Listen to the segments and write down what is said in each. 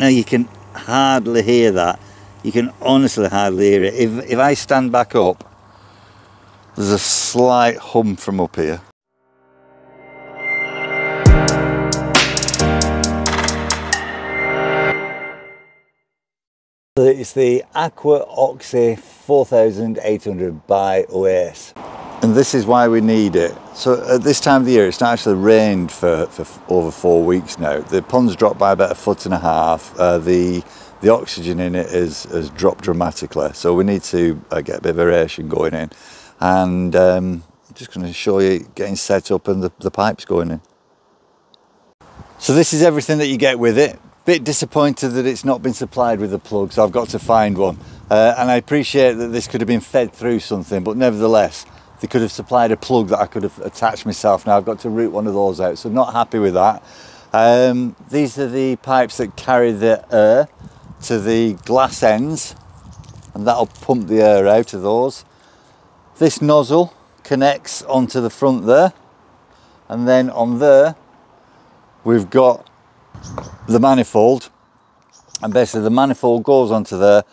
Now you can hardly hear that. You can honestly hardly hear it. If, if I stand back up, there's a slight hum from up here. It's the Aqua Oxy 4800 by OASE. And this is why we need it. So at this time of the year, it's not actually rained for, for over four weeks now. The pond's dropped by about a foot and a half. Uh, the the oxygen in it is, has dropped dramatically. So we need to uh, get a bit of aeration going in. And um, I'm just going to show you getting set up and the, the pipes going in. So this is everything that you get with it. Bit disappointed that it's not been supplied with a plug, so I've got to find one. Uh, and I appreciate that this could have been fed through something, but nevertheless, they could have supplied a plug that I could have attached myself. Now I've got to root one of those out, so not happy with that. Um, these are the pipes that carry the air to the glass ends, and that'll pump the air out of those. This nozzle connects onto the front there, and then on there, we've got the manifold and basically the manifold goes onto there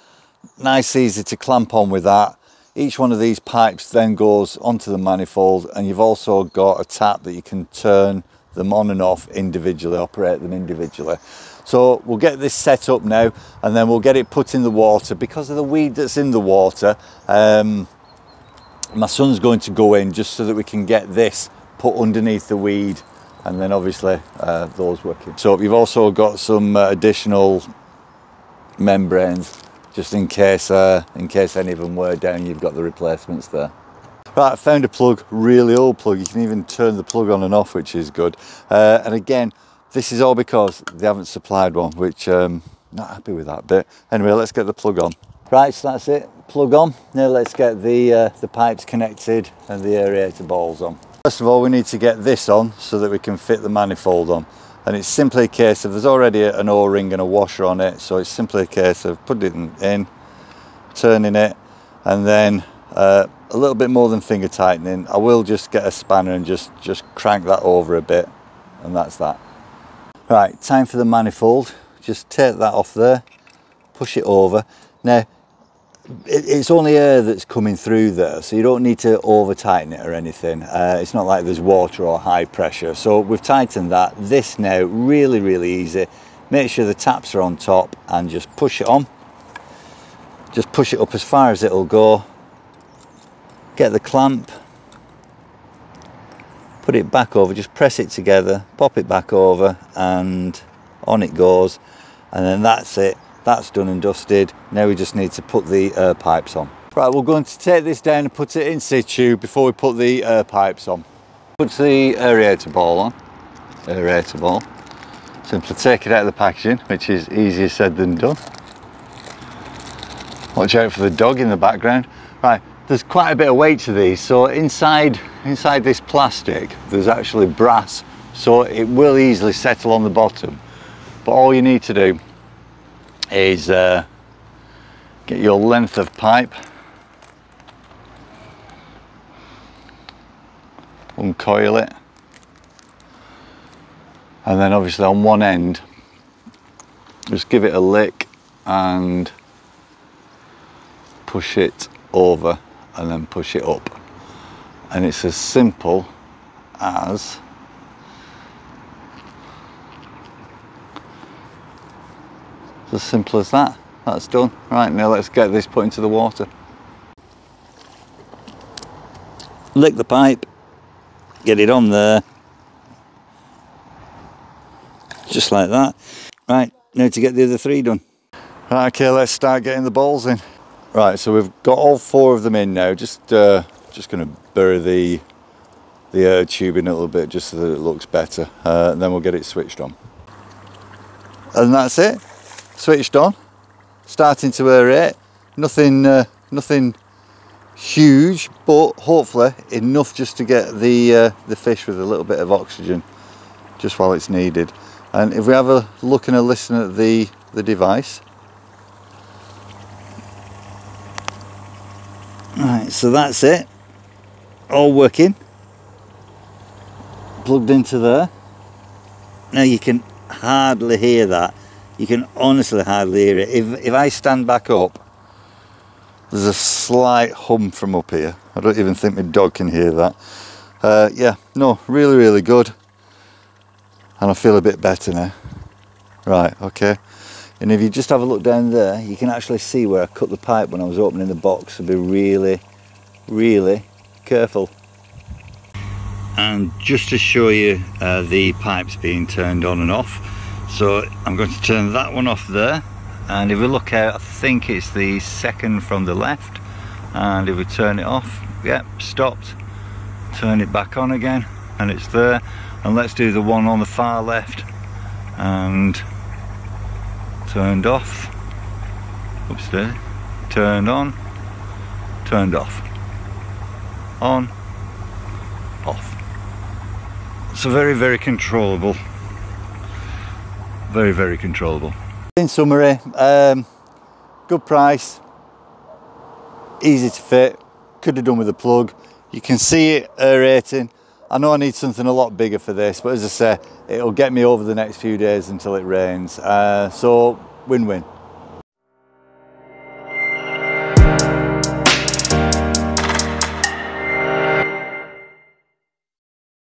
nice easy to clamp on with that each one of these pipes then goes onto the manifold and you've also got a tap that you can turn them on and off individually operate them individually. So we'll get this set up now and then we'll get it put in the water. Because of the weed that's in the water um, my son's going to go in just so that we can get this put underneath the weed and then obviously uh, those working. So you've also got some uh, additional membranes just in case uh, in case any of them were down you've got the replacements there. Right, I found a plug, really old plug. You can even turn the plug on and off, which is good. Uh, and again, this is all because they haven't supplied one, which um, not happy with that bit. Anyway, let's get the plug on. Right, so that's it. Plug on. Now let's get the uh, the pipes connected and the aerator balls on. First of all, we need to get this on so that we can fit the manifold on. And it's simply a case of, there's already an O-ring and a washer on it, so it's simply a case of putting it in, turning it, and then uh, a little bit more than finger tightening. I will just get a spanner and just, just crank that over a bit, and that's that. Right, time for the manifold. Just take that off there, push it over. Now, it's only air that's coming through there so you don't need to over tighten it or anything. Uh, it's not like there's water or high pressure. So we've tightened that. This now really really easy. Make sure the taps are on top and just push it on. Just push it up as far as it'll go. Get the clamp. Put it back over. Just press it together pop it back over and on it goes. And then that's it that's done and dusted. Now we just need to put the air pipes on. Right, we're going to take this down and put it in situ before we put the air pipes on. Put the aerator ball on, aerator ball. Simply take it out of the packaging, which is easier said than done. Watch out for the dog in the background. Right, there's quite a bit of weight to these, so inside, inside this plastic, there's actually brass, so it will easily settle on the bottom. But all you need to do is uh, get your length of pipe. Uncoil it. And then obviously on one end just give it a lick and push it over and then push it up. And it's as simple as as simple as that. That's done. Right, now let's get this put into the water. Lick the pipe, get it on there. Just like that. Right, now to get the other three done. Right, okay, let's start getting the balls in. Right, so we've got all four of them in now. Just uh, just going to bury the the air tube in a little bit just so that it looks better. Uh, and then we'll get it switched on. And that's it switched on, starting to aerate. Nothing, uh, nothing huge, but hopefully enough just to get the uh, the fish with a little bit of oxygen just while it's needed. And if we have a look and a listen at the the device. Right, so that's it. All working. Plugged into there. Now you can hardly hear that you can honestly hardly hear it. If, if I stand back up, there's a slight hum from up here. I don't even think my dog can hear that. Uh, yeah, no, really, really good. And I feel a bit better now. Right, okay. And if you just have a look down there, you can actually see where I cut the pipe when I was opening the box. So be really, really careful. And just to show you uh, the pipes being turned on and off, so I'm going to turn that one off there. And if we look out, I think it's the second from the left. And if we turn it off, yep, stopped. Turn it back on again, and it's there. And let's do the one on the far left. And turned off. Oops, there. Turned on, turned off. On, off. So very, very controllable. Very, very controllable. In summary, um, good price, easy to fit, could have done with a plug. You can see it aerating. I know I need something a lot bigger for this, but as I say, it'll get me over the next few days until it rains. Uh, so win-win.